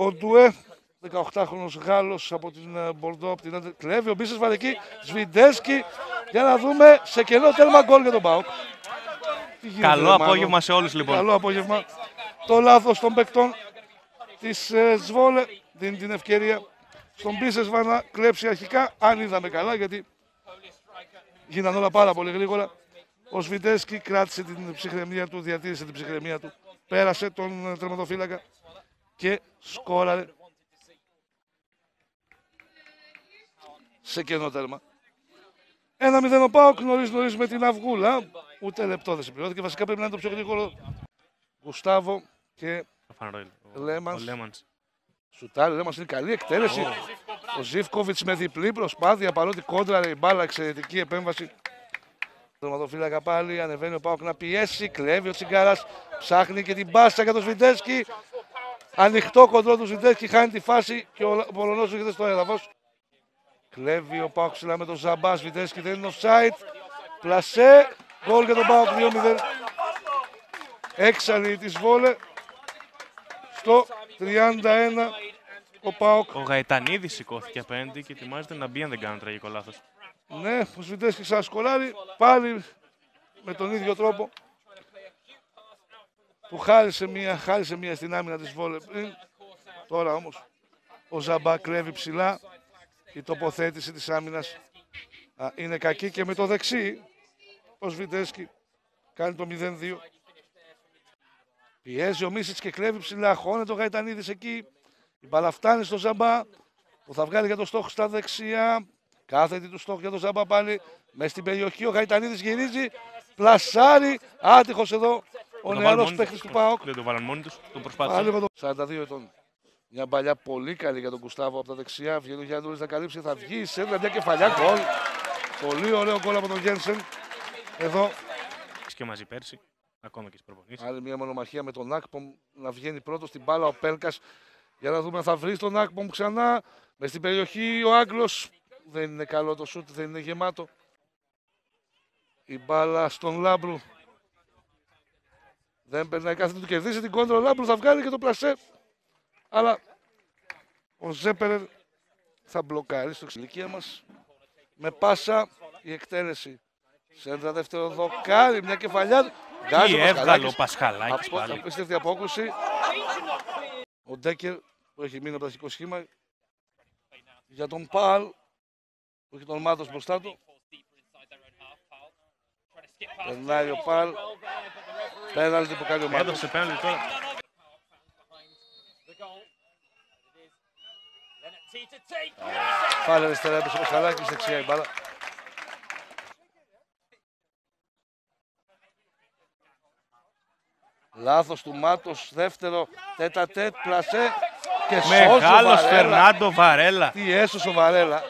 Ο Ντουέ, 18χρονος Γάλλος από την ε, Μπορντό, από την Άντερ. Κλέβει ο Μπίσες Βαρεκή, Σβιντέσκι. Για να δούμε σε κενό τέλμα γκολ για τον Πάοκ. Τι γίνεται, Καλό ρε, Μάνο. απόγευμα σε όλους λοιπόν. Καλό απόγευμα. Το λάθος των παικτών της ε, Σβόλε δίνει την ευκαιρία στον Μπίσεσβα να κλέψει αρχικά, αν είδαμε καλά, γιατί γίνανε όλα πάρα πολύ γρήγορα. Ο Σβιντέσκι κράτησε την ψυχραιμία του, διατήρησε την ψυχραιμία του, πέρασε τον ε, τερματοφύλακα και σκόραρε σε κενό τέρμα. Ένα μηδέν ο Πάοκ νωρίς νωρίς με την Αυγούλα. Ούτε λεπτό δεν συμπληρώθηκε. Βασικά πρέπει να είναι το πιο γρήγορο Γουστάβο και Ο Φαν Ο- Λέμανς. Ο Λέμανς. Σουτάρι, δεν μας είναι καλή εκτέλεση. Ο Ζήφκοβιτς με διπλή προσπάθεια παρότι κόντραρε η μπάλα, εξαιρετική επέμβαση. Τερματοφύλακα πάλι, ανεβαίνει ο Πάοκ να πιέσει, κλέβει ο Τσιγκάρας, ψάχνει και την πάσα για τον Σβιντέρσκι. Ανοιχτό κοντρόλ του Σβιντέρσκι, χάνει τη φάση και ο Λα- Πολωνός βρίσκεται στο έδαφος. Κλέβει ο Πάοκ ψηλά με τον Ζαμπά, Σβιντέρσκι δεν είναι offside. Πλασέ, γκολ για τον Πάοκ 2-0. Έξαλλοι της Ζβόλε. Στο 31 ο Πάοκ. Ο Γαϊτανίδης σηκώθηκε απέναντι και ετοιμάζεται να μπει αν δεν κάνω τραγικό λάθος. Ναι, ο Σβιντέσκι ξανασκοράρει πάλι με τον ίδιο τρόπο. Του χάρισε μία, χάρισε μία στην άμυνα της Βόλε πριν. Τώρα όμως ο Ζαμπά κλέβει ψηλά. Η τοποθέτηση της άμυνας α, είναι κακή και με το δεξί ο Σβιντέσκι κάνει το 0-2. Πιέζει ο Μίσιτς και κλέβει ψηλά. Χώνεται ο Γαϊτανίδης εκεί. Η μπαλά φτάνει στο Ζαμπά που θα βγάλει για το στόχο στα δεξιά. Κάθετη του στόχο για τον Ζαμπά πάλι. Μέσα στην περιοχή ο Γαϊτανίδης γυρίζει. Πλασάρει. Άτυχος εδώ ο Το βάλουν νεαρός μόνοι παίχτης τους. του ΠΑΟΚ. Δεν το βάλαν μόνοι τους, τον Πάλι προσπάθησαν. με το 42 ετών. Μια παλιά πολύ καλή για τον Κουστάβο από τα δεξιά. Βγαίνει ο Γιάννη να καλύψει. Θα βγει η σέντρα. Μια κεφαλιά γκολ. Πολύ ωραίο γκολ από τον Γένσεν. Εδώ Και μαζί πέρσι, ακόμα και στις προπονήσεις. άλλη μια μονομαχία με τον Ακπομ να βγαίνει πρώτος στην μπάλα ο Πέλκας. Για να δούμε αν θα βρει τον Ακπομ ξανά. Μες στην περιοχή ο Άγγλος. Δεν είναι καλό το σουτ, δεν είναι γεμάτο. Η μπάλα στον Λάμπρου. Δεν περνάει κάθε του κερδίσει την κόντρα. Ο Λάμπρου θα βγάλει και το πλασέ. Αλλά ο Ζέπερερ θα μπλοκάρει στο εξηλικία μας. Με πάσα η εκτέλεση. Σέντρα δεύτερο δοκάρι, μια κεφαλιά. Βγάζει Τι ο έβγαλε ο Πασχαλάκης. Πασχαλάκης Από, πάλι. απίστευτη απόκρουση. Ο Ντέκερ που έχει μείνει από το αρχικό σχήμα. Για τον Παλ που έχει τον Μάτος μπροστά του. Περνάει ο Παλ. Πέναλτι που κάνει ο Μάτος. Έδωσε πέναλτι τώρα. Πάλι αριστερά έπεσε ο Πασχαλάκης, δεξιά η μπάλα. Λάθος του Μάτος, δεύτερο, τέτα τέτ, πλασέ και σώζει ο Μεγάλος Βαρέλα. Φερνάντο Βαρέλα. Τι έσωσε ο Βαρέλα.